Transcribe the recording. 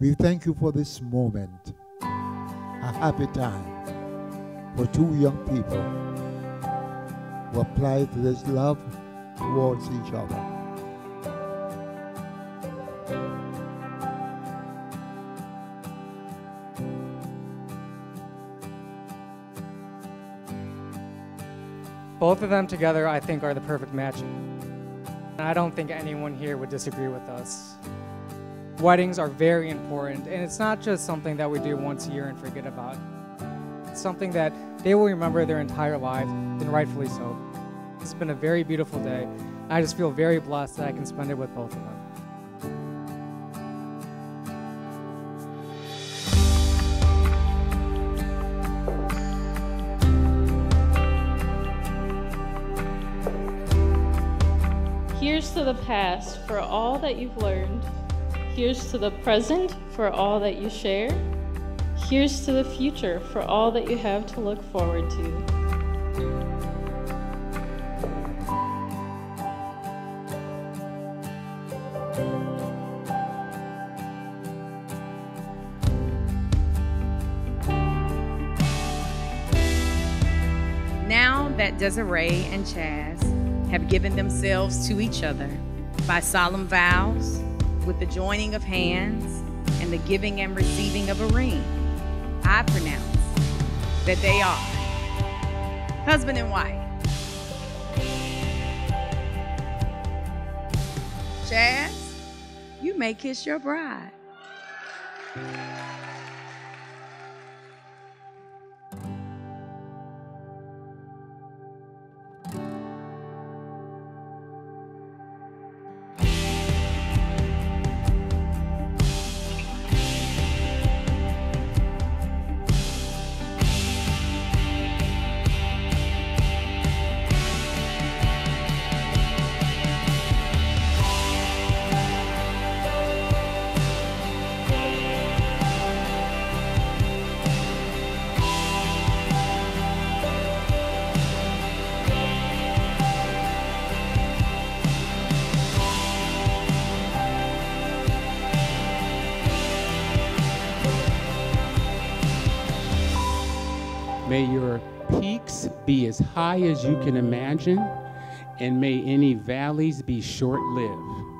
We thank you for this moment, a happy time for two young people who applied this love towards each other. Both of them together, I think, are the perfect match. I don't think anyone here would disagree with us. Weddings are very important, and it's not just something that we do once a year and forget about. It's something that they will remember their entire lives, and rightfully so. It's been a very beautiful day. I just feel very blessed that I can spend it with both of them. Here's to the past for all that you've learned. Here's to the present for all that you share. Here's to the future for all that you have to look forward to. Now that Desiree and Chaz have given themselves to each other by solemn vows, with the joining of hands and the giving and receiving of a ring, I pronounce that they are husband and wife. Chaz, you may kiss your bride. May your peaks be as high as you can imagine, and may any valleys be short lived.